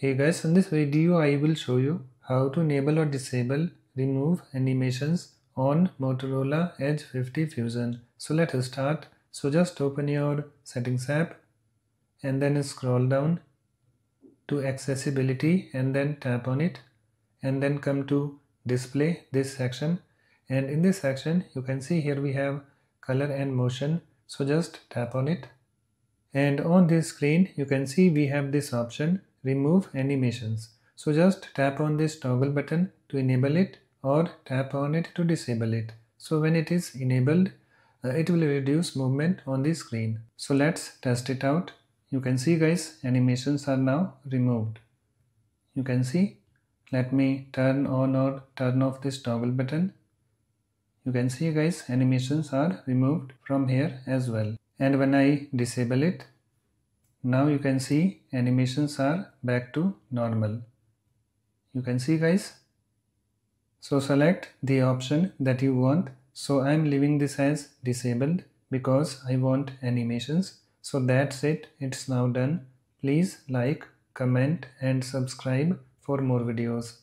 Hey guys, in this video I will show you how to enable or disable remove animations on Motorola Edge 50 Fusion. So let us start. So just open your settings app and then scroll down to accessibility and then tap on it and then come to display this section and in this section you can see here we have color and motion so just tap on it and on this screen you can see we have this option remove animations. So just tap on this toggle button to enable it or tap on it to disable it. So when it is enabled, uh, it will reduce movement on the screen. So let's test it out. You can see guys, animations are now removed. You can see, let me turn on or turn off this toggle button. You can see guys, animations are removed from here as well. And when I disable it, now you can see animations are back to normal. You can see guys. So select the option that you want. So I am leaving this as disabled because I want animations. So that's it. It's now done. Please like, comment and subscribe for more videos.